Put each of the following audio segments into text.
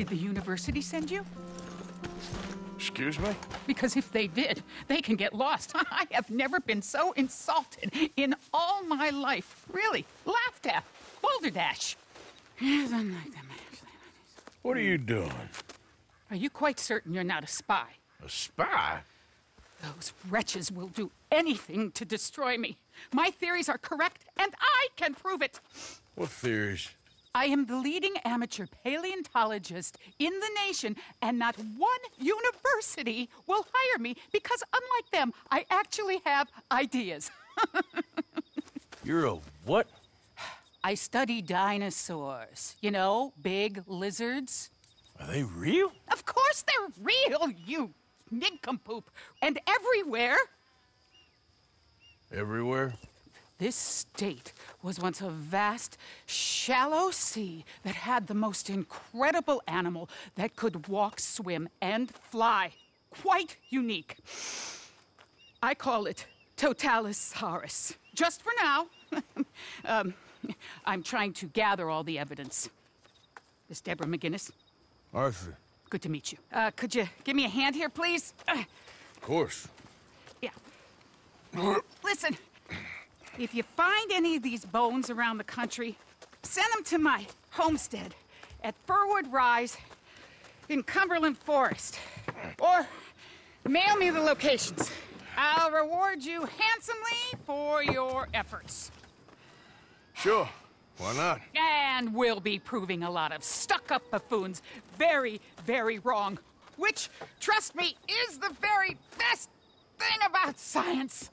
Did the university send you? Excuse me? Because if they did, they can get lost. I have never been so insulted in all my life. Really, laughed at. Balderdash. What are you doing? Are you quite certain you're not a spy? A spy? Those wretches will do anything to destroy me. My theories are correct, and I can prove it. What theories? I am the leading amateur paleontologist in the nation, and not one university will hire me because, unlike them, I actually have ideas. You're a what? I study dinosaurs. You know, big lizards. Are they real? Of course they're real, you nincompoop. And everywhere. Everywhere? This state was once a vast, shallow sea that had the most incredible animal that could walk, swim, and fly. Quite unique. I call it Totalisaurus. Just for now. um, I'm trying to gather all the evidence. Miss Deborah MacGuiness, Arthur. good to meet you. Uh, could you give me a hand here, please? Of course. yeah. Listen, if you find any of these bones around the country, send them to my homestead at Firwood Rise in Cumberland Forest. Or mail me the locations. I'll reward you handsomely for your efforts. Sure. Why not? And we'll be proving a lot of stuck up buffoons very, very wrong. Which, trust me, is the very best thing about science.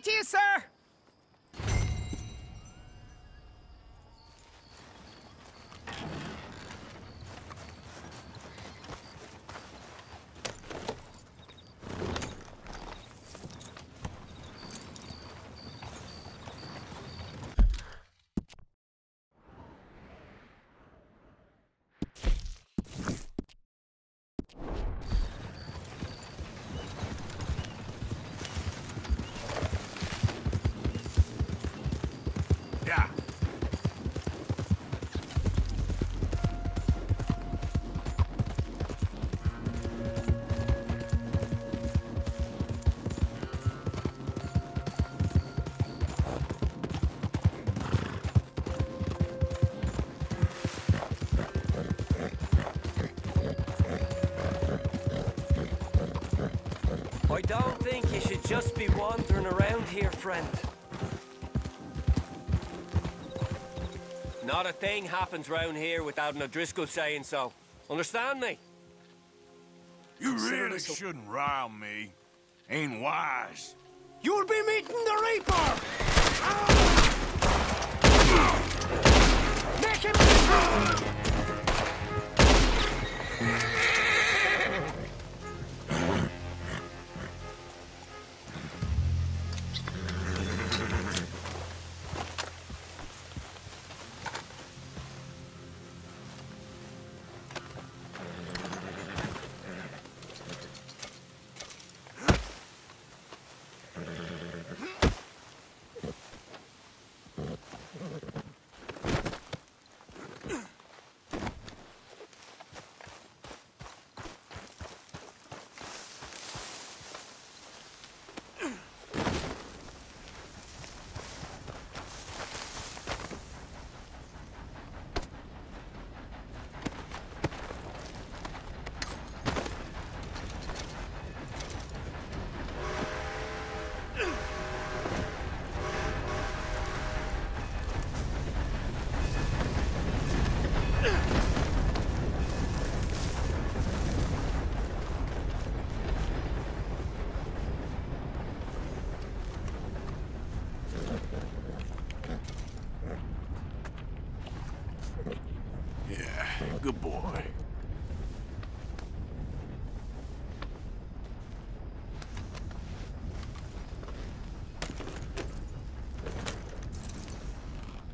Good day to you, sir! I don't think you should just be wandering around here, friend. Not a thing happens round here without an O'Driscoll saying so. Understand me? You really shouldn't rile me. Ain't wise. You'll be meeting the Reaper! Make him boy.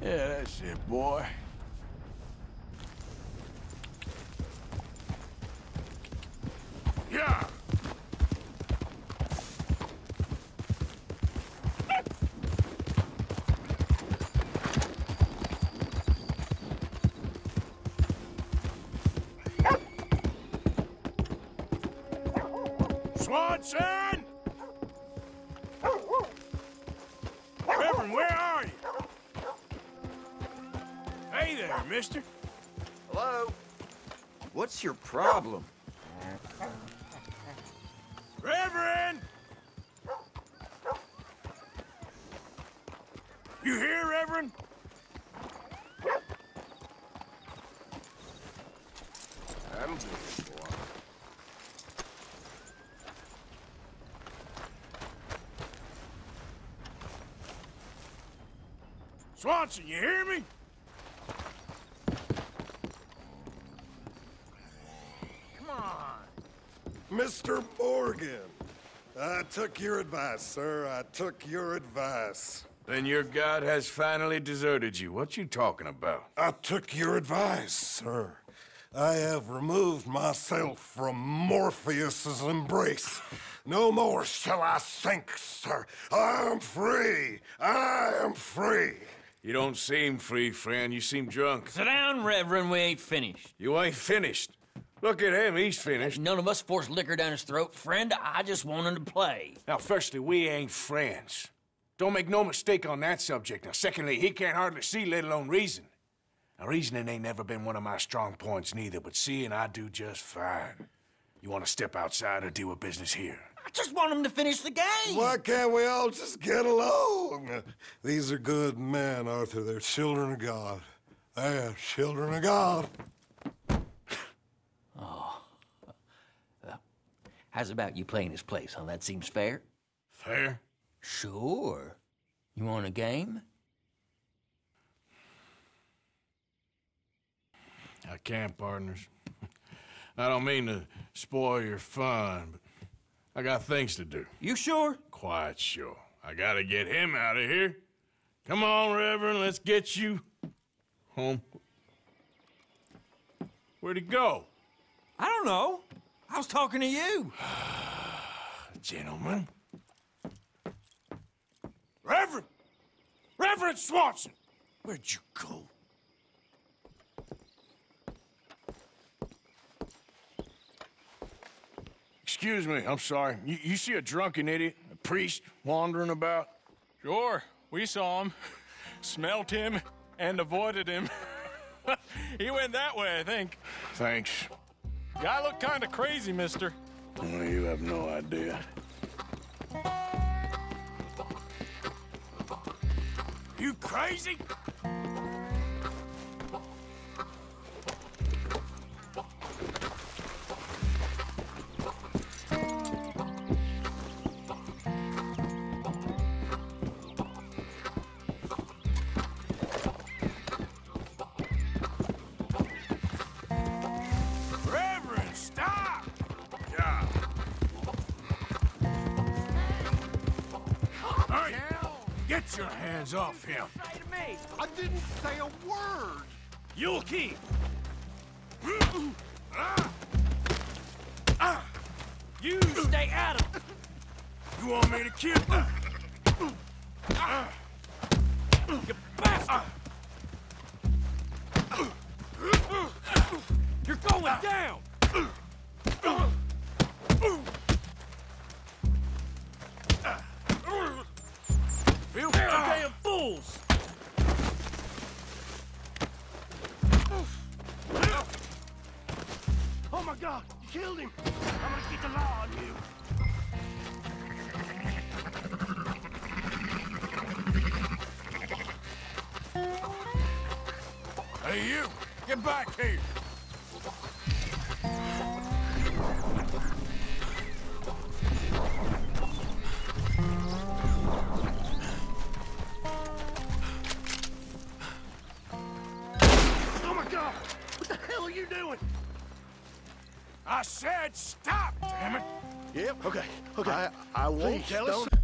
Yeah, that's it, boy. Swanson! Reverend, where are you? Hey there, mister. Hello? What's your problem? Reverend! You here, Reverend? I'm good, boy. Swanson, you hear me? Come on. Mr. Morgan, I took your advice, sir. I took your advice. Then your god has finally deserted you. What you talking about? I took your advice, sir. I have removed myself from Morpheus's embrace. No more shall I sink, sir. I am free. I am free. You don't seem free, friend. You seem drunk. Sit down, Reverend. We ain't finished. You ain't finished. Look at him. He's finished. None of us forced liquor down his throat. Friend, I just want him to play. Now, firstly, we ain't friends. Don't make no mistake on that subject. Now, secondly, he can't hardly see, let alone reason. Now, reasoning ain't never been one of my strong points neither, but seeing I do just fine. You want to step outside or do a business here? I just want him to finish the game. Why can't we all just get along? These are good men, Arthur. They're children of God. They're children of God. Oh. Well, How's about you playing his place, huh? That seems fair? Fair? Sure. You want a game? I can't, partners. I don't mean to spoil your fun, but I got things to do. You sure? Quite sure. I gotta get him out of here. Come on, Reverend, let's get you home. Where'd he go? I don't know. I was talking to you. Gentlemen. Reverend! Reverend Swanson! Where'd you go? Excuse me, I'm sorry. You, you see a drunken idiot, a priest, wandering about? Sure, we saw him, smelt him, and avoided him. he went that way, I think. Thanks. Guy looked kind of crazy, mister. Well, you have no idea. You crazy? Get your hands off him. I didn't say a word. You'll keep. You stay out of You want me to kill you? bastard! You're going down! God! You killed him! I'm gonna get the law on you. Hey, you! Get back here! I said stop, damn it! Yep. Okay. Okay. I, I won't Please, tell don't- us.